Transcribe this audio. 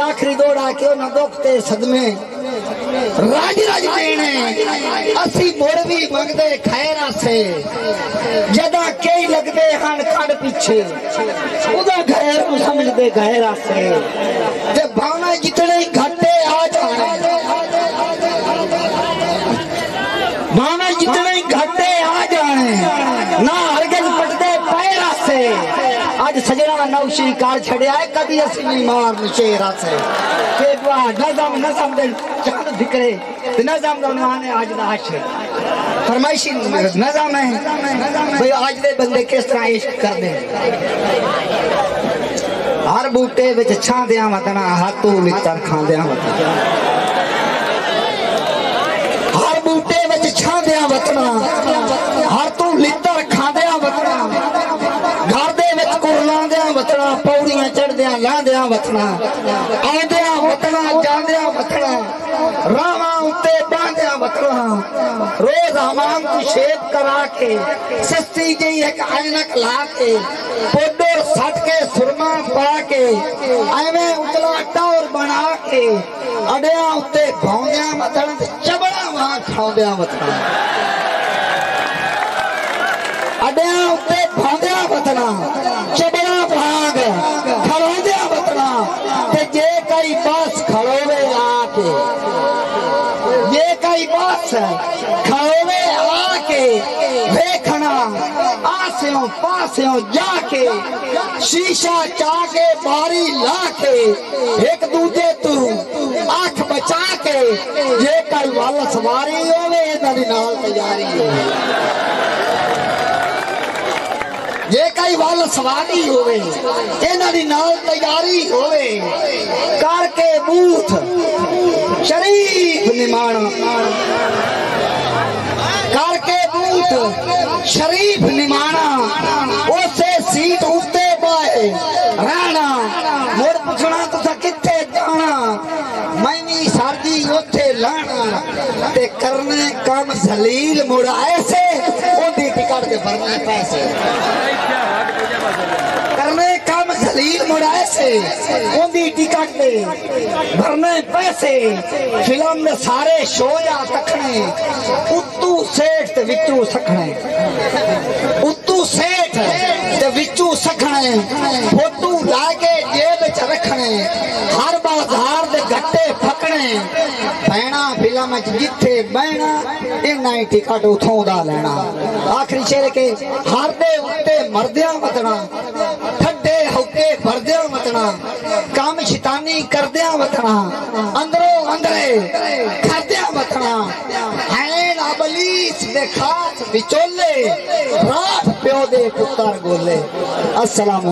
आखिरी दौड़ा के ना दुखते सदमे। राज राज देने। असी मुड़ भी मंगदे खैरा से जदा कई लगदे हन खड़ पीछे। उदा खैर को समझदे गहरा से ते भावना जितने सजना नौशी कार छड़िया है कभी असी नहीं मार शेरा से। के दुआ नजम नजम दे चाँद दिकरे ते नजम दा उन्वाने आज दा आशे फरमाइशी नजम है भाई आज दे बंदे किस तरह इश्क कर दे हर बूटे विच छांदियाँ वतना, हाथू लितर खांदियाँ वतना। हर बूटे विच छांदियाँ वतना हर तू लितर खांदियाँ वतना घर दे विच कुरलांदियाँ वतना पौड़िया चढ़दियाँ लांदियाँ वथना आंदियाँ वथना जांदियाँ वथना रावा उत्ते रोज हमाम को शेप करा के सस्ती गई एक ऐनक ला के पोडो सट के सुरमा पा के एवे उतला टौर बना के अडिया उत्ते भौंदियाँ वथन चबड़ा वहाँ खाउंदियाँ वथना अडिया उत्ते भौंदियाँ वथना चबड़ा ਖੜੋਂਦਿਆਂ ਵਤਣਾ ਤੇ ਜੇ ਕਈ ਬਸ ਖੜੋਵੇ ਆ ਕੇ ਜੇ ਕਈ ਬਸ ਖੜੋਵੇ ਆ ਕੇ ਵੇਖਣਾ ਆਸਿਓਂ ਪਾਸਿਓਂ ਜਾ ਕੇ ਸ਼ੀਸ਼ਾ ਚਾ ਕੇ ਬਾਰੀ ਲਾ ਕੇ ਇੱਕ ਦੂਜੇ ਤੋਂ ਅੱਖ ਬਚਾ ਕੇ ਜੇ ਕਈ ਵੱਲ ਸਵਾਰੀ ਹੋਵੇ ਇਹਨਾਂ ਦੀ ਨਾਲ ਤਿਆਰੀ ਹੋਵੇ ਜੇ ਕਈ ਵੱਲ ਸਵਾਰੀ ਹੋਵੇ ਇਹਨਾਂ ਦੀ ਨਾਲ ਤਿਆਰੀ ਹੋਵੇ ਕਰਕੇ ਬੂਥ ਸ਼ਰੀਫ ਨਿਮਾਣਾ ਕਰਕੇ ਬੂਥ ਸ਼ਰੀਫ ਨਿਮਾਣਾ ਉਸੇ ਸੀਟ ਉੱਤੇ ਬਾਏ ਰਹਿਣਾ ਮੁੜ ਪੁੱਛਣਾ ਤੁਸੀਂ ਕਿੱਥੇ ਜਾਣਾ ਮੈਂ ਵੀ ਸਰਦੀ ਉੱਥੇ ਲਾਣਾ ਤੇ ਕਰਨੇ ਕੰਮ ਜ਼ਲੀਲ ਮੁੜ ਐਸੇ के भरने पास। करने काम जलील मुड़ाए से। गोंदी टिकट दे भरने पैसे। फ़िल्म में सारे शोया तखने उत्तू सेठ ते विचू सखने उत्तू सेठ ते विचू सखने फोटू लाके जेब च रखने। हर बाज़ार दे गट्टे फकने। भैणा फ़िल्म च जिथे बहना इन्ना ही टिकट उथों दा लेना आखिरी शेर के हर दे उत्ते मरदियाँ वतना ठंडे होके भरदियाँ वतना काम शैतानी करदियाँ वतना अंदरों अंदरे खादियाँ वतना हैन अबलीस दे खास विचोले रात प्यो दे पुत्तर गोले अस्सलाम